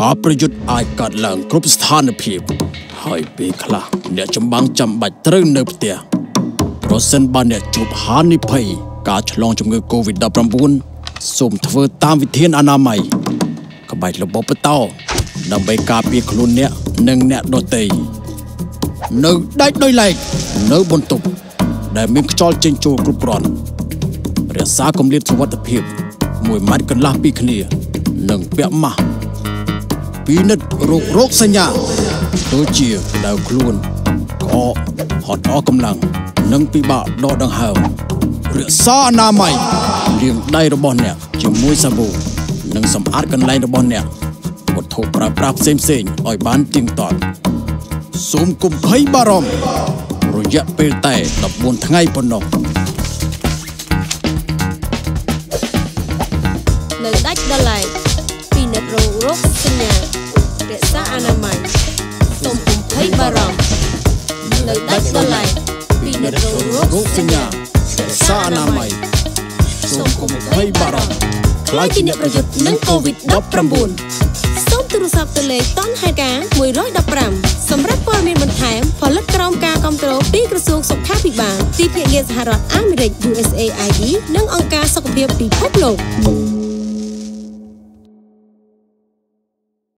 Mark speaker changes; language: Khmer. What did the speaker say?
Speaker 1: ការប្រយុទ្ធអាចកើតឡើងគ្រប់ស្ថានភាព ហើយពេលខ្លះអ្នកចម្បាំងចាំបាច់ត្រូវនៅផ្ទះប្រសិនបើអ្នកជួបហានិភ័យការឆ្លងជំងឺ Covid-19 សូមធ្វើតាមវិធានអនាម័យក្បាច់របបបតោដើម្បីការពារខ្លួនអ្នកនិងអ្នកដទៃនៅដាច់ដោយឡែកនៅបន្ទប់ដែលមានខ្យល់ចេញចូលគ្រប់គ្រាន់រក្សាគម្លាតសុវត្ថិភាព មួយម៉ាត់កន្លះពីគ្នា និងពាក់ម៉ាស់ ពិនិត្យរោគរោគសញ្ញាដូចជាក្តៅខ្លួនកកហត់អស់កម្លាំងនិងពិបាកដកដង្ហើមរក្សាអនាម័យលាងដៃរបស់អ្នកជាមួយសាប៊ូនិងសម្អាតកន្លែងរបស់អ្នកវត្ថុប្រើប្រាស់ផ្សេងៗឲ្យបានទៀងទាត់សូមកុំភ័យបារម្ភរយៈពេលតែ14ថ្ងៃប៉ុណ្ណោះ
Speaker 2: នៅដាច់ដល់ឡែកពីនិតរោគរោគសញ្ញា រក្សាអនាម័យសូមកុំភ័យបារម្ភនៅដាច់ដល់ឡែកពីនិតរោគរោគសញ្ញា
Speaker 1: រក្សាអនាម័យសូមកុំភ័យបារម្ភខ្លាចជាអ្នកប្រយុទ្ធនឹង COVID-19
Speaker 2: សូមទូរស័ព្ទទៅលេខតនហេតុការ115សម្រាប់ព័ត៌មានបន្ថែមផលិតក្រោមការគ្រប់គ្រងពីក្រសួងសុខាភិបាលទីភ្នាក់ងារសហរដ្ឋអាមេរិក USAID និងអង្គការសុខភាពពិភពលោក